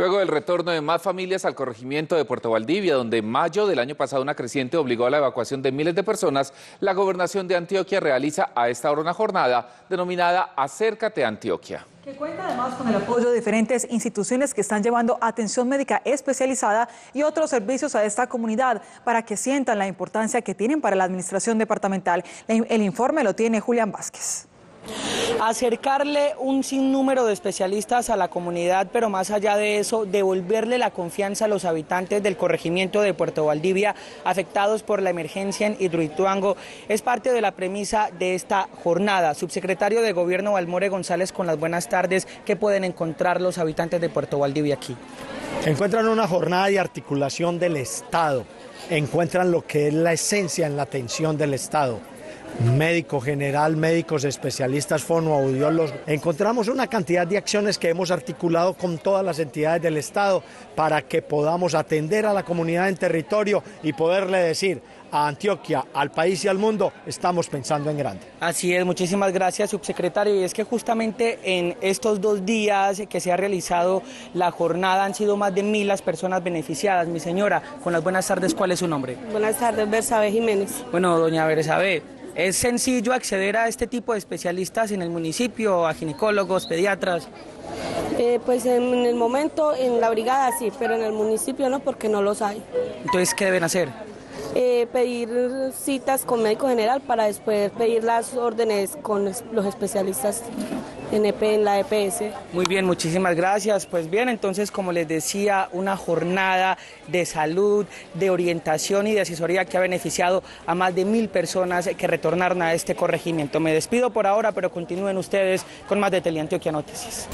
Luego del retorno de más familias al corregimiento de Puerto Valdivia, donde en mayo del año pasado una creciente obligó a la evacuación de miles de personas, la gobernación de Antioquia realiza a esta hora una jornada denominada Acércate Antioquia. Que cuenta además con el apoyo de diferentes instituciones que están llevando atención médica especializada y otros servicios a esta comunidad para que sientan la importancia que tienen para la administración departamental. El informe lo tiene Julián Vázquez acercarle un sinnúmero de especialistas a la comunidad, pero más allá de eso, devolverle la confianza a los habitantes del corregimiento de Puerto Valdivia afectados por la emergencia en Hidroituango, es parte de la premisa de esta jornada. Subsecretario de Gobierno Valmore González, con las buenas tardes, ¿qué pueden encontrar los habitantes de Puerto Valdivia aquí? Encuentran una jornada de articulación del Estado, encuentran lo que es la esencia en la atención del Estado médico general, médicos especialistas, fonoaudiólogos. Encontramos una cantidad de acciones que hemos articulado con todas las entidades del Estado para que podamos atender a la comunidad en territorio y poderle decir a Antioquia, al país y al mundo, estamos pensando en grande. Así es, muchísimas gracias, subsecretario. Y es que justamente en estos dos días que se ha realizado la jornada han sido más de mil las personas beneficiadas. Mi señora, con las buenas tardes, ¿cuál es su nombre? Buenas tardes, Bersabe Jiménez. Bueno, doña Bersabe, ¿Es sencillo acceder a este tipo de especialistas en el municipio, a ginecólogos, pediatras? Eh, pues en el momento en la brigada sí, pero en el municipio no porque no los hay. Entonces, ¿qué deben hacer? Eh, pedir citas con médico general para después pedir las órdenes con los especialistas en, en la EPS. Muy bien, muchísimas gracias. Pues bien, entonces como les decía, una jornada de salud, de orientación y de asesoría que ha beneficiado a más de mil personas que retornaron a este corregimiento. Me despido por ahora, pero continúen ustedes con más de Teleantioquia Noticias.